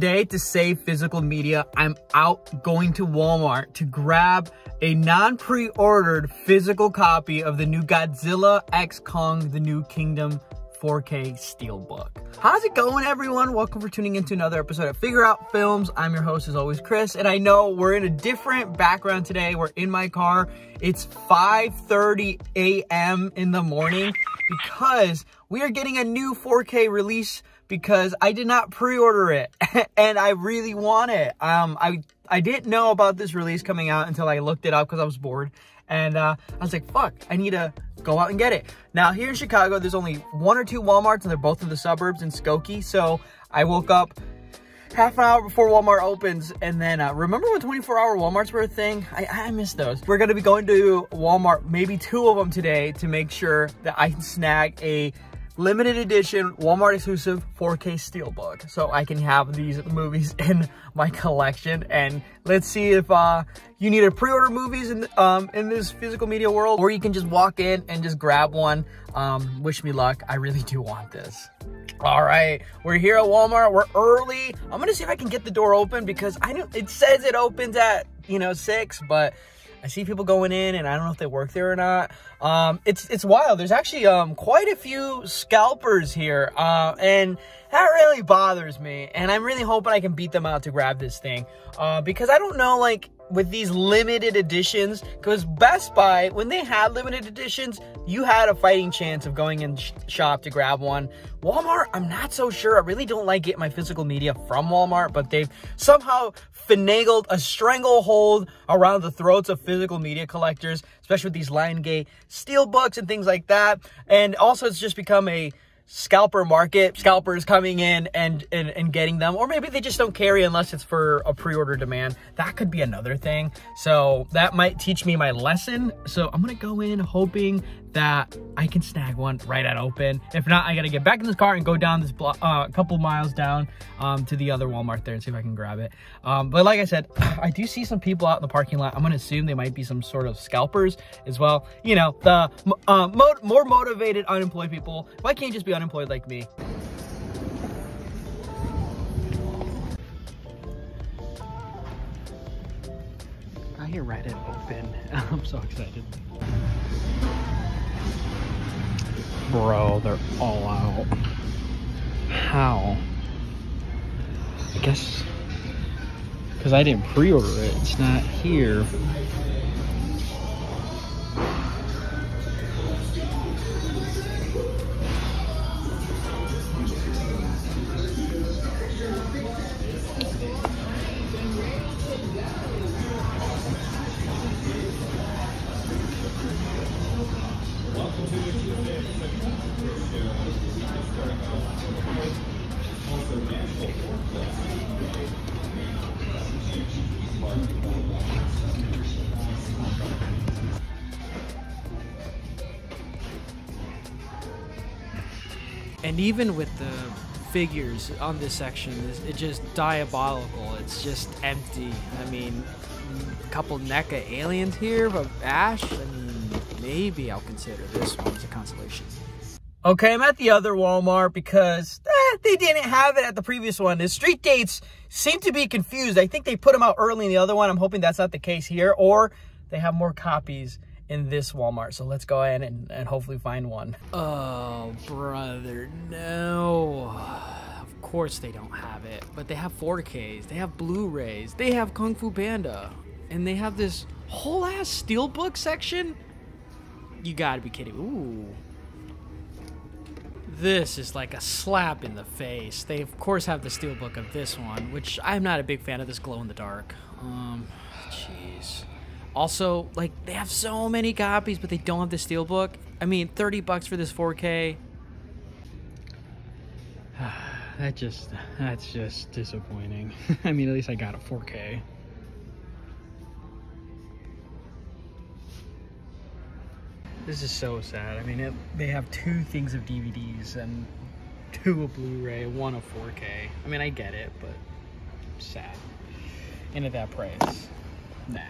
today to save physical media, I'm out going to Walmart to grab a non-pre-ordered physical copy of the new Godzilla X Kong The New Kingdom 4K Steelbook. How's it going, everyone? Welcome for tuning into another episode of Figure Out Films. I'm your host, as always, Cris, and I know we're in a different background today. We're in my car. It's 5.30 a.m. in the morning because we are getting a new 4K release because I did not pre-order it and I really want it. Um, I, I didn't know about this release coming out until I looked it up because I was bored. And uh, I was like, fuck, I need to go out and get it. Now, here in Chicago, there's only one or two Walmarts, and they're both in the suburbs in Skokie. So I woke up half an hour before Walmart opens. And then, uh, remember when 24-hour Walmarts were a thing? I, I miss those. We're to be going to Walmart, maybe two of them today, to make sure that I can snag a limited edition Walmart exclusive 4K Steelbook so I can have these movies in my collection and let's see if uh, you need to pre-order movies in, um, in this physical media world or you can just walk in and just grab one. Um, wish me luck. I really do want this. All right, we're here at Walmart. We're early. I'm gonna see if I can get the door open because I know it says it opens at, you know, six, but I see people going in and I don't know if they work there or not. Um, it's, it's wild. There's actually, um, quite a few scalpers here. Uh, and that really bothers me. And I'm really hoping I can beat them out to grab this thing. Uh, because I don't know, like, with these limited editions because Best Buy, when they had limited editions, you had a fighting chance of going in sh shop to grab one. Walmart, I'm not so sure. I really don't like getting my physical media from Walmart, but they've somehow finagled a stranglehold around the throats of physical media collectors, especially with these Lionsgate steel books and things like that. And also, it's just become a scalper market, scalpers coming in and, and, and getting them, or maybe they just don't carry unless it's for a pre-order demand. That could be another thing. So that might teach me my lesson. So I'm gonna go in hoping that I can snag one right at open. If not, I gotta get back in this car and go down this block, uh, a couple miles down um, to the other Walmart there and see if I can grab it. Um, but like I said, I do see some people out in the parking lot. I'm gonna assume they might be some sort of scalpers as well. You know, the uh, mo more motivated unemployed people. Why can't you just be unemployed like me? I hear right at open. I'm so excited. Bro, they're all out. How? I guess because I didn't pre-order it. It's not here. And even with the figures on this section, it's just diabolical. It's just empty. I mean, a couple NECA aliens here, but Ash, I mean, maybe I'll consider this one as a consolation. Okay, I'm at the other Walmart because eh, they didn't have it at the previous one. The street dates seem to be confused. I think they put them out early in the other one. I'm hoping that's not the case here. Or they have more copies in this Walmart. So let's go ahead and, and hopefully find one. Oh, brother, no. Of course they don't have it. But they have 4Ks. They have Blu-rays. They have Kung Fu Panda. And they have this whole ass steelbook section. You gotta be kidding. Ooh. This is like a slap in the face. They, of course, have the steelbook of this one, which I'm not a big fan of this glow-in-the-dark. Um, jeez. Also, like, they have so many copies, but they don't have the steelbook. I mean, 30 bucks for this 4K. that just, that's just disappointing. I mean, at least I got a 4K. This is so sad. I mean, it, they have two things of DVDs and two of Blu-ray, one of 4K. I mean, I get it, but sad. And at that price, nah.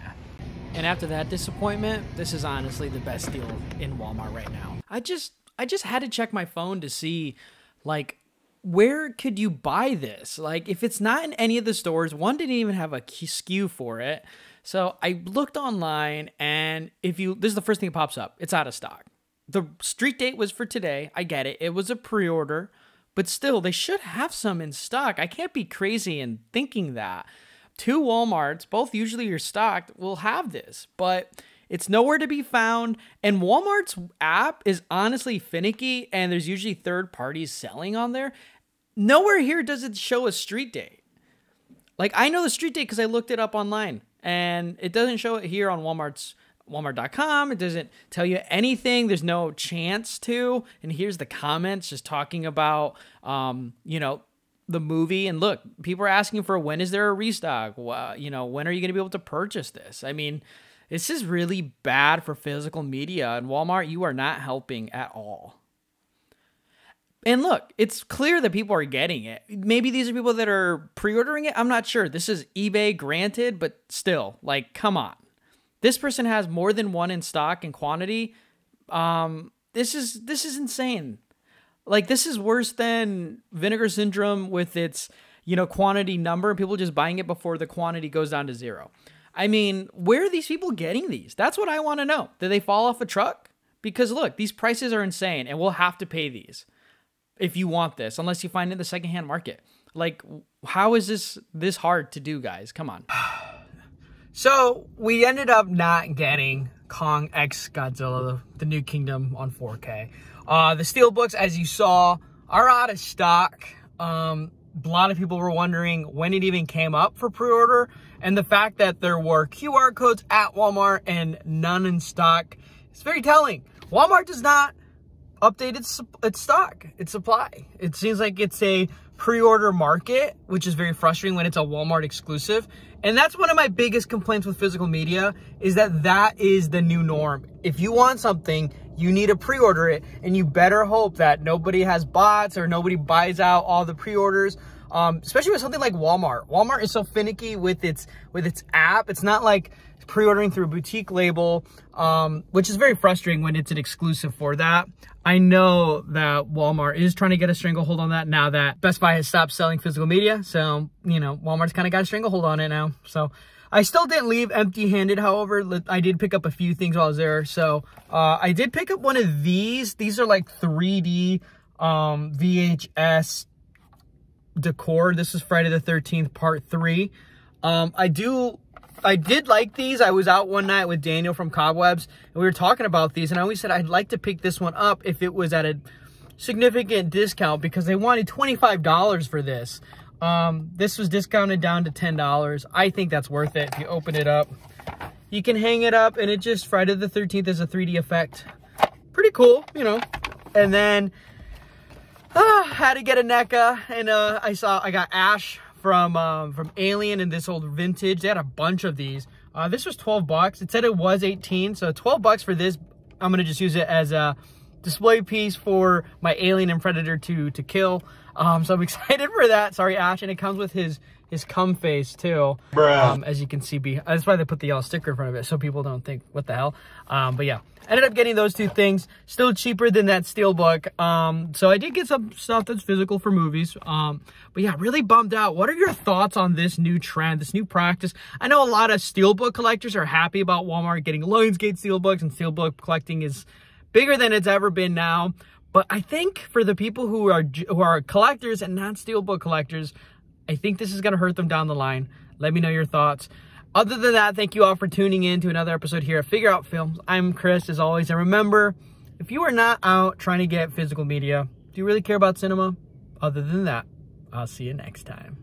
And after that disappointment, this is honestly the best deal in Walmart right now. I just I just had to check my phone to see like where could you buy this? Like, if it's not in any of the stores, one didn't even have a SKU for it. So I looked online, and if you, this is the first thing that pops up. It's out of stock. The street date was for today. I get it. It was a pre-order, but still, they should have some in stock. I can't be crazy in thinking that. Two Walmarts, both usually are stocked, will have this, but it's nowhere to be found. And Walmart's app is honestly finicky, and there's usually third parties selling on there. Nowhere here does it show a street date. Like I know the street date because I looked it up online, and it doesn't show it here on Walmart's Walmart.com. It doesn't tell you anything. There's no chance to. And here's the comments just talking about, um, you know, the movie. And look, people are asking for when is there a restock? Well, you know, when are you going to be able to purchase this? I mean, this is really bad for physical media. And Walmart, you are not helping at all. And look, it's clear that people are getting it. Maybe these are people that are pre ordering it. I'm not sure. This is eBay granted, but still, like, come on. This person has more than one in stock and quantity. Um, this is this is insane. Like this is worse than vinegar syndrome with its, you know, quantity number, and people just buying it before the quantity goes down to zero. I mean, where are these people getting these? That's what I want to know. Did they fall off a truck? Because look, these prices are insane and we'll have to pay these if you want this, unless you find it in the secondhand market. Like, how is this this hard to do, guys? Come on. So we ended up not getting Kong X Godzilla, the, New Kingdom on 4K. Uh, the steelbooks, as you saw, are out of stock. Um, a lot of people were wondering when it even came up for pre-order, and the fact that there were QR codes at Walmart and none in stock is very telling. Walmart does not update its, its stock, its supply. It seems like it's a pre-order market, which is very frustrating when it's a Walmart exclusive. And that's one of my biggest complaints with physical media is that that is the new norm. If you want something, you need to pre-order it and you better hope that nobody has bots or nobody buys out all the pre-orders. Um, especially with something like Walmart. Walmart is so finicky with its with its app. It's not like pre-ordering through a boutique label, um, which is very frustrating when it's an exclusive for that. I know that Walmart is trying to get a stranglehold on that now that Best Buy has stopped selling physical media. So, you know, Walmart's kind of got a stranglehold on it now. So I still didn't leave empty-handed. However, I did pick up a few things while I was there. So uh, I did pick up one of these. These are like 3D um, VHS decor. This is Friday the 13th, part three. Um, I do I did like these. I was out one night with Daniel from Cobwebs, and we were talking about these, and I always said I'd like to pick this one up if it was at a significant discount because they wanted $25 for this. Um, this was discounted down to $10. I think that's worth it if you open it up. You can hang it up, and it just, Friday the 13th is a 3D effect. Pretty cool, you know. And then, uh, had to get a NECA, and uh, I saw, I got Ash from um, from Alien and this old vintage. They had a bunch of these. Uh, this was 12 bucks. It said it was 18, so 12 bucks for this. I'm gonna just use it as a display piece for my Alien and Predator to to kill. Um, so I'm excited for that. Sorry, Ash, and it comes with his his cum face too. Um, as you can see, be that's why they put the yellow sticker in front of it so people don't think what the hell. Um, but yeah, ended up getting those two things. Still cheaper than that steelbook. Um, so I did get some stuff that's physical for movies. Um, but yeah, really bummed out. What are your thoughts on this new trend, this new practice? I know a lot of steelbook collectors are happy about Walmart getting Lionsgate steelbooks, and steelbook collecting is bigger than it's ever been now. But I think for the people who are who are collectors and not steelbook collectors, I think this is going to hurt them down the line. Let me know your thoughts. Other than that, thank you all for tuning in to another episode here at Figure Out Films. I'm Cris, as always. And remember, if you are not out trying to get physical media, do you really care about cinema? Other than that, I'll see you next time.